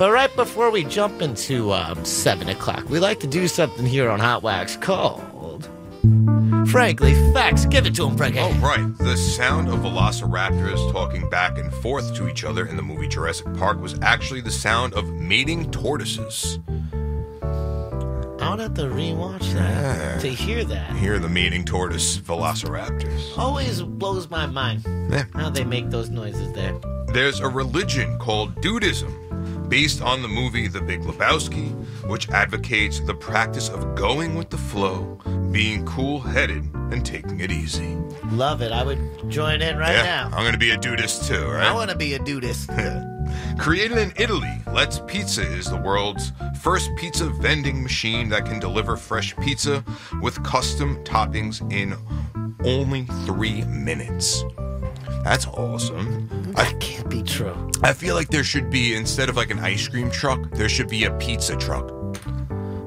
But right before we jump into um, 7 o'clock, we like to do something here on Hot Wax called. Frankly, facts. Give it to him, Frankie. Oh, right. The sound of velociraptors talking back and forth to each other in the movie Jurassic Park was actually the sound of mating tortoises. I would have to rewatch that Yeah. to hear that. Hear the mating tortoise velociraptors. Always blows my mind Yeah. how they make those noises there. There's a religion called Dudism, based on the movie The Big Lebowski, which advocates the practice of going with the flow, being cool headed, and taking it easy. Love it. I would join in right yeah, now. I'm gonna be a Dudist too, right? I want to be a dudist. Created in Italy, Let's Pizza is the world's first pizza vending machine that can deliver fresh pizza with custom toppings in only three minutes. That's awesome. I, that can't be true. I feel like there should be, instead of like an ice cream truck, there should be a pizza truck.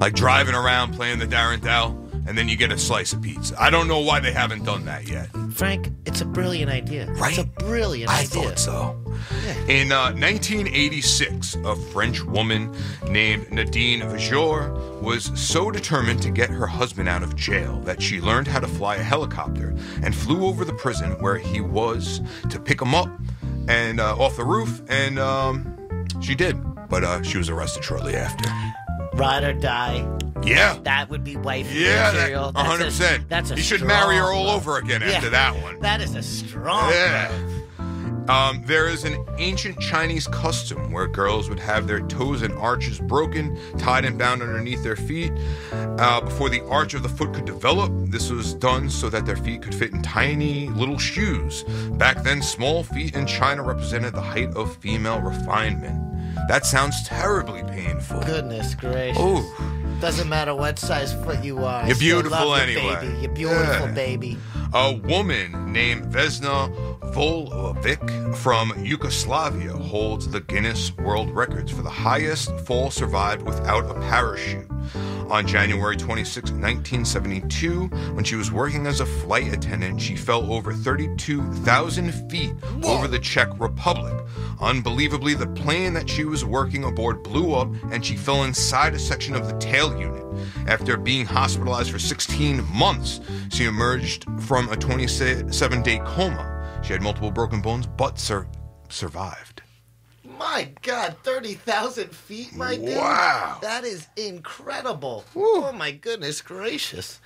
Like driving around playing the Darrendelle, and then you get a slice of pizza. I don't know why they haven't done that yet. Frank, it's a brilliant idea. Right? It's a brilliant I idea. I thought so. In uh, 1986, a French woman named Nadine Vaujour was so determined to get her husband out of jail that she learned how to fly a helicopter and flew over the prison where he was to pick him up and uh, off the roof, and um, she did. But uh, she was arrested shortly after. Ride or die. Yeah. That would be wife Yeah, material. That's 100%. that's a You should marry her all over again Yeah, after that one. That is a strong. Yeah. love. Um, there is an ancient Chinese custom where girls would have their toes and arches broken, tied and bound underneath their feet. Uh, before the arch of the foot could develop, this was done so that their feet could fit in tiny little shoes. Back then, small feet in China represented the height of female refinement. That sounds terribly painful. Goodness gracious. Oh. Doesn't matter what size foot you are. You're beautiful anyway. Baby. You're beautiful, Yeah. baby. A woman named Vesna Vulović from Yugoslavia holds the Guinness World Records for the highest fall survived without a parachute. On January 26, 1972, when she was working as a flight attendant, she fell over 32,000 feet over the Czech Republic. Unbelievably, the plane that she was working aboard blew up and she fell inside a section of the tail unit. After being hospitalized for 16 months, she emerged from a 27 day coma. She had multiple broken bones, but sur- survived. My God, 30,000 feet, my dude. Wow. That is incredible. Oh, my goodness gracious.